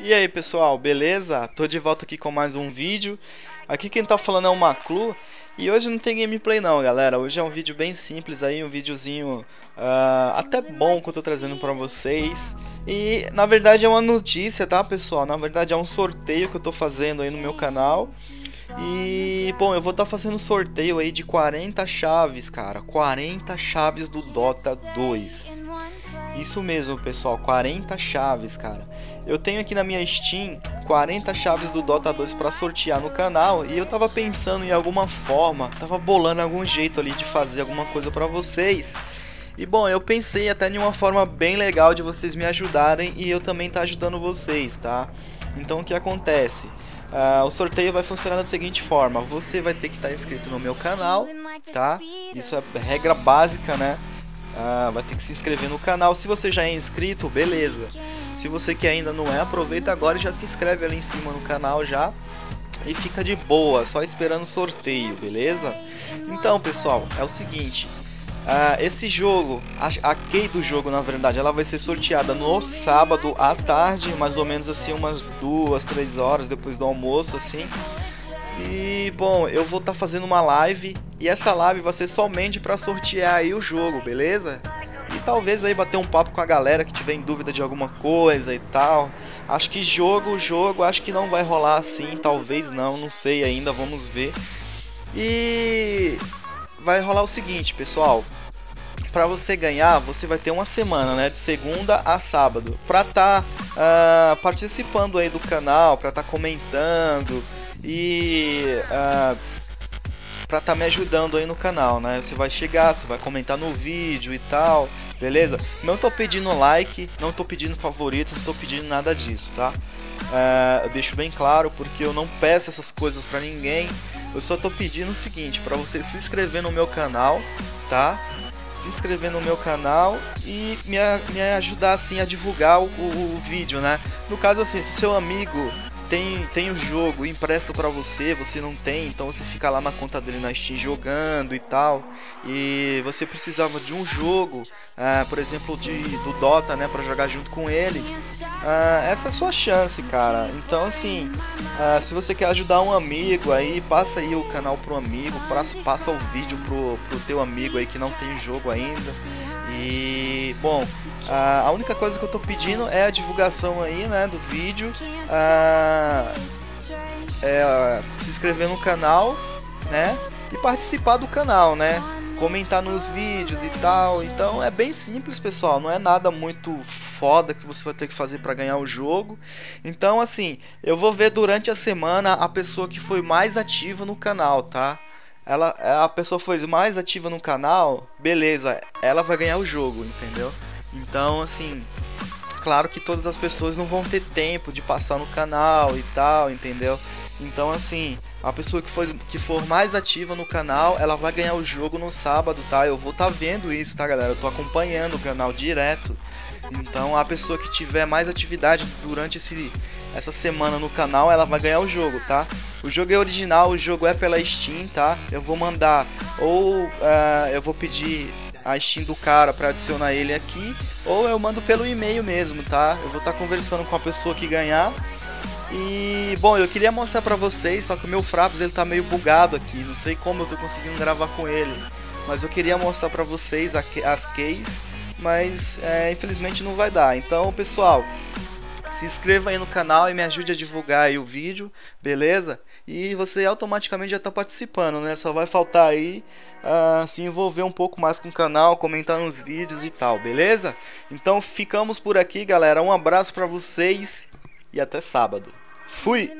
E aí pessoal, beleza? Tô de volta aqui com mais um vídeo. Aqui quem tá falando é o Maclu. E hoje não tem gameplay não, galera. Hoje é um vídeo bem simples aí, um videozinho uh, até bom que eu tô trazendo pra vocês. E na verdade é uma notícia, tá pessoal? Na verdade é um sorteio que eu tô fazendo aí no meu canal. E, bom, eu vou estar tá fazendo sorteio aí de 40 chaves, cara. 40 chaves do Dota 2. Isso mesmo, pessoal, 40 chaves, cara. Eu tenho aqui na minha Steam 40 chaves do Dota 2 para sortear no canal e eu tava pensando em alguma forma, tava bolando algum jeito ali de fazer alguma coisa para vocês. E bom, eu pensei até em uma forma bem legal de vocês me ajudarem e eu também tá ajudando vocês, tá? Então o que acontece? Uh, o sorteio vai funcionar da seguinte forma: você vai ter que estar tá inscrito no meu canal, tá? Isso é regra básica, né? Ah, vai ter que se inscrever no canal. Se você já é inscrito, beleza. Se você que ainda não é, aproveita agora e já se inscreve ali em cima no canal já. E fica de boa, só esperando o sorteio, beleza? Então, pessoal, é o seguinte. Uh, esse jogo, a, a key do jogo, na verdade, ela vai ser sorteada no sábado à tarde, mais ou menos assim, umas duas, três horas depois do almoço, assim. E bom, eu vou estar tá fazendo uma live e essa live vai ser somente para sortear aí o jogo, beleza? E talvez aí bater um papo com a galera que tiver em dúvida de alguma coisa e tal. Acho que jogo, jogo, acho que não vai rolar assim, talvez não, não sei ainda, vamos ver. E vai rolar o seguinte, pessoal. Para você ganhar, você vai ter uma semana, né, de segunda a sábado, para estar tá, uh, participando aí do canal, para estar tá comentando, e uh, pra tá me ajudando aí no canal, né? Você vai chegar, você vai comentar no vídeo e tal, beleza? Não tô pedindo like, não tô pedindo favorito, não tô pedindo nada disso, tá? Uh, eu deixo bem claro porque eu não peço essas coisas pra ninguém. Eu só tô pedindo o seguinte, para você se inscrever no meu canal, tá? Se inscrever no meu canal e me, me ajudar assim a divulgar o, o, o vídeo, né? No caso assim, se seu amigo tem, tem o jogo empresta para você, você não tem, então você fica lá na conta dele na Steam jogando e tal. E você precisava de um jogo, uh, por exemplo, de, do Dota, né, para jogar junto com ele. Uh, essa é a sua chance, cara. Então, assim, uh, se você quer ajudar um amigo aí, passa aí o canal pro amigo, passa, passa o vídeo pro, pro teu amigo aí que não tem jogo ainda. Bom, a única coisa que eu tô pedindo é a divulgação aí, né, do vídeo, é, se inscrever no canal, né, e participar do canal, né, comentar nos vídeos e tal. Então é bem simples, pessoal, não é nada muito foda que você vai ter que fazer para ganhar o jogo. Então assim, eu vou ver durante a semana a pessoa que foi mais ativa no canal, tá? Ela a pessoa foi mais ativa no canal, beleza, ela vai ganhar o jogo, entendeu? Então, assim, claro que todas as pessoas não vão ter tempo de passar no canal e tal, entendeu? Então, assim, a pessoa que for, que for mais ativa no canal, ela vai ganhar o jogo no sábado, tá? Eu vou estar tá vendo isso, tá, galera? Eu tô acompanhando o canal direto. Então, a pessoa que tiver mais atividade durante esse, essa semana no canal, ela vai ganhar o jogo, tá? O jogo é original, o jogo é pela Steam, tá? Eu vou mandar ou uh, eu vou pedir a Steam do cara para adicionar ele aqui, ou eu mando pelo e-mail mesmo, tá? Eu vou estar tá conversando com a pessoa que ganhar. E bom, eu queria mostrar para vocês, só que o meu Fraps ele tá meio bugado aqui, não sei como eu tô conseguindo gravar com ele, mas eu queria mostrar para vocês as keys, mas é, infelizmente não vai dar. Então, pessoal, se inscreva aí no canal e me ajude a divulgar aí o vídeo, beleza? E você automaticamente já está participando, né? Só vai faltar aí uh, se envolver um pouco mais com o canal, comentar nos vídeos e tal, beleza? Então ficamos por aqui, galera. Um abraço para vocês e até sábado. Fui!